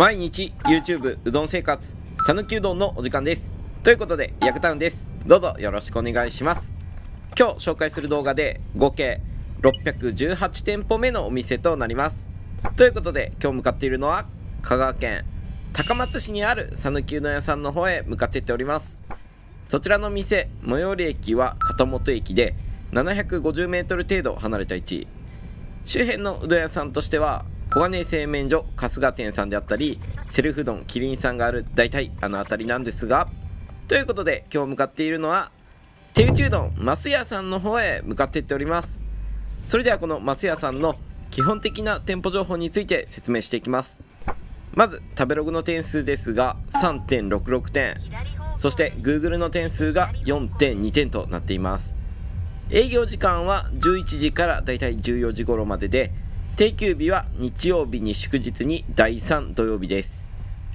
毎日 YouTube うどん生活讃岐うどんのお時間です。ということでヤクタウンです。どうぞよろしくお願いします。今日紹介する動画で合計618店舗目のお店となります。ということで今日向かっているのは香川県高松市にある讃岐うどん屋さんの方へ向かっていっております。そちらの店最寄り駅は片本駅で 750m 程度離れた位置。周辺のうどん屋さんとしては小金井製麺所春日店さんであったりセルフ丼キリンさんがある大体あの辺りなんですがということで今日向かっているのは手打ちうどんます屋さんの方へ向かっていっております。それではこのます屋さんの基本的な店舗情報について説明していきます。まず食べログの点数ですが3.66点そして Google の点数が4.2点となっています。営業時間は11時からだいたい14時頃までで定休日は日曜日に祝日に第3土曜日です。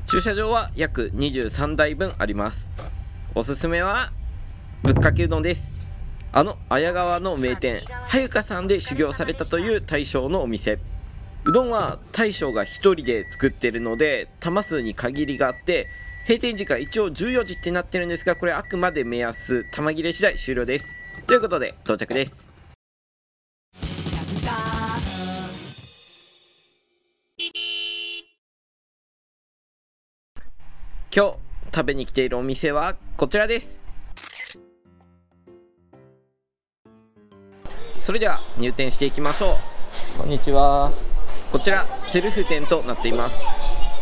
駐車場は約23台分あります。おすすめはぶっかけうどんです。あの綾川の名店はゆかさんで修行されたという大将のお店。うどんは大将が1人で作ってるので玉数に限りがあって閉店時間一応14時ってなってるんですがこれあくまで目安玉切れ次第終了です。ということで到着です。今日食べに来ているお店はこちらです。それでは入店していきましょう。こんにちは。こちらセルフ店となっています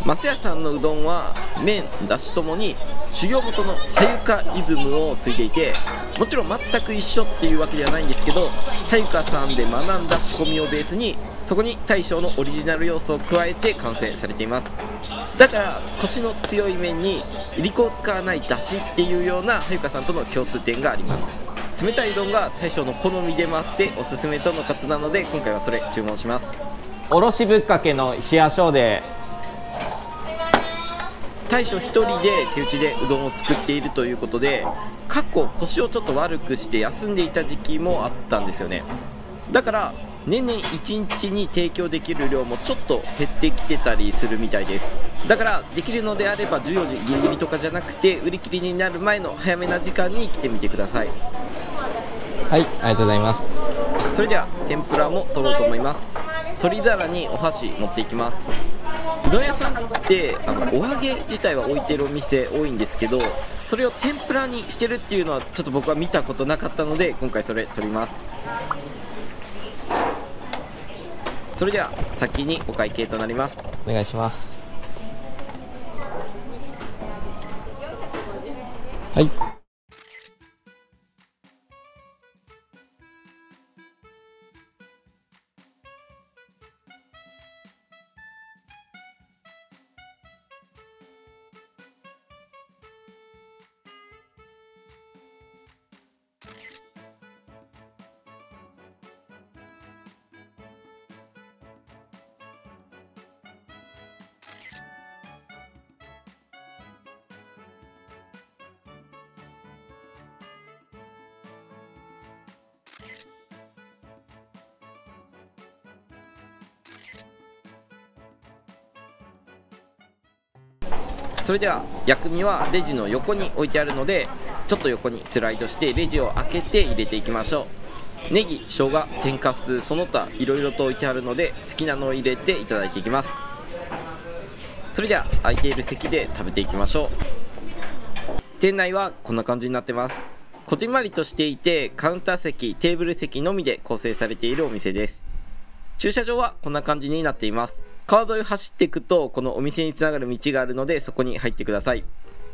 松屋さんのうどんは麺だしともに修行元のはゆかイズムをついていてもちろん全く一緒っていうわけではないんですけどはゆかさんで学んだ仕込みをベースにそこに大将のオリジナル要素を加えて完成されていますだからコシの強い麺にいりこを使わないだしっていうようなはゆかさんとの共通点があります冷たいうどんが大将の好みでもあっておすすめとのことなので今回はそれ注文しますおろしぶっかけの冷やしょうで。大将1人で手打ちでうどんを作っているということで過去腰をちょっと悪くして休んでいた時期もあったんですよね。だから年々1日に提供できる量もちょっと減ってきてたりするみたいです。だからできるのであれば14時ギリギリとかじゃなくて売り切りになる前の早めな時間に来てみてください。はい、ありがとうございます。それでは天ぷらも取ろうと思います。鶏皿にお箸持っていきますうどん屋さんってあのお揚げ自体は置いてるお店多いんですけどそれを天ぷらにしてるっていうのはちょっと僕は見たことなかったので今回それ取りますそれでは先にお会計となりますお願いします。はい。それでは薬味はレジの横に置いてあるのでちょっと横にスライドしてレジを開けて入れていきましょう。ネギ、生姜、天かす、その他いろいろと置いてあるので好きなのを入れていただいていきます。それでは空いている席で食べていきましょう。店内はこんな感じになってます。こじんまりとしていてカウンター席、テーブル席のみで構成されているお店です。駐車場はこんな感じになっています。川沿いを走っていくとこのお店につながる道があるのでそこに入ってください。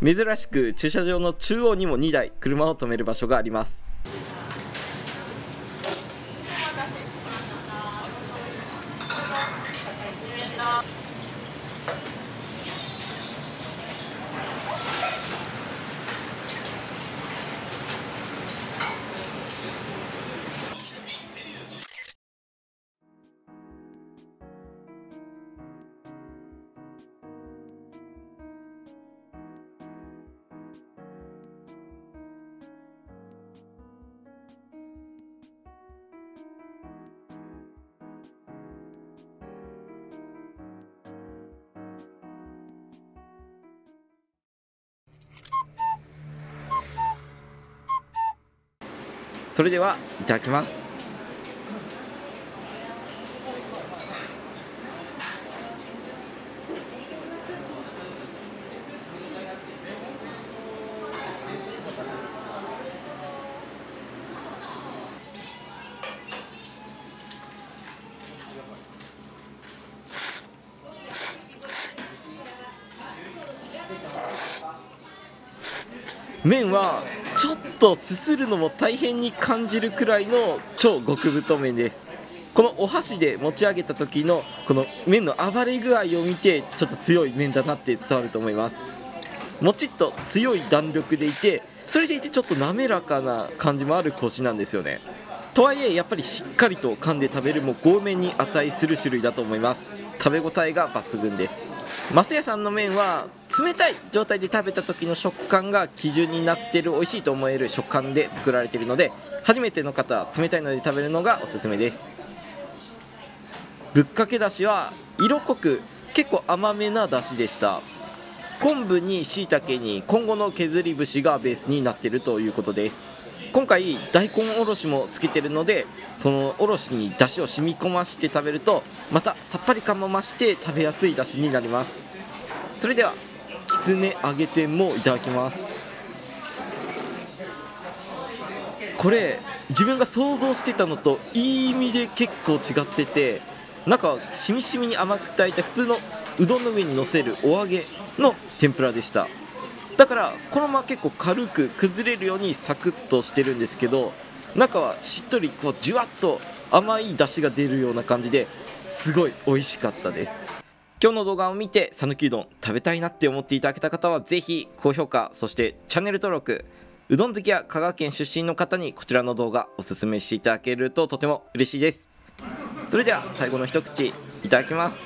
珍しく駐車場の中央にも2台車を止める場所があります。それではいただきます。麺はちょっとすするのも大変に感じるくらいの超極太麺ですこのお箸で持ち上げた時のこの麺の暴れ具合を見てちょっと強い麺だなって伝わると思います。もちっと強い弾力でいてそれでいてちょっと滑らかな感じもあるコシなんですよね。とはいえやっぱりしっかりと噛んで食べるも豪麺に値する種類だと思います。食べ応えが抜群です。増屋さんの麺は冷たい状態で食べた時の食感が基準になってる美味しいと思える食感で作られているので初めての方冷たいので食べるのがおすすめです。ぶっかけだしは色濃く結構甘めなだしでした。昆布にしいたけに今後の削り節がベースになっているということです。今回大根おろしもつけてるのでそのおろしにだしを染み込まして食べるとまたさっぱり感も増して食べやすいだしになります。それではつね揚げ天もいただきます。これ自分が想像してたのといい意味で結構違ってて中はしみしみに甘く炊いた普通のうどんの上にのせるお揚げの天ぷらでした。だからこのまま結構軽く崩れるようにサクッとしてるんですけど中はしっとりこうじゅわっと甘い出汁が出るような感じですごい美味しかったです。今日の動画を見て讃岐うどん食べたいなって思っていただけた方はぜひ高評価そしてチャンネル登録うどん好きや香川県出身の方にこちらの動画おすすめしていただけるととても嬉しいです。それでは最後の一口いただきます。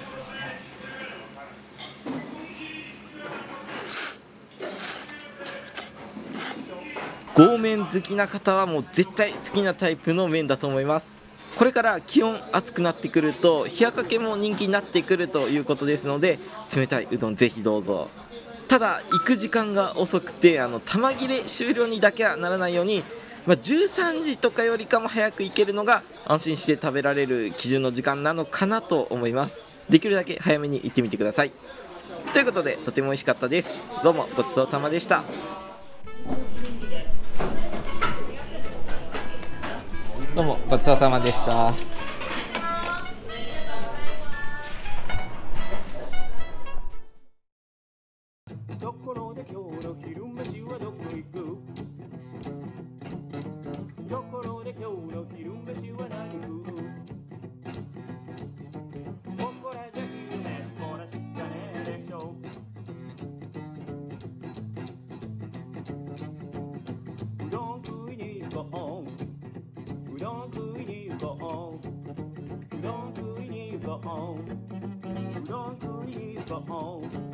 豪麺好きな方はもう絶対好きなタイプの麺だと思います。これから気温暑くなってくると冷やかけも人気になってくるということですので冷たいうどんぜひどうぞただ行く時間が遅くてあの玉切れ終了にだけはならないように、まあ、13時とかよりかも早く行けるのが安心して食べられる基準の時間なのかなと思います。できるだけ早めに行ってみてください。ということでとても美味しかったです。どうもごちそうさまでした。どうもごちそうさまでした。今日の昼 go on. Don't leave go on. Don't leave go on.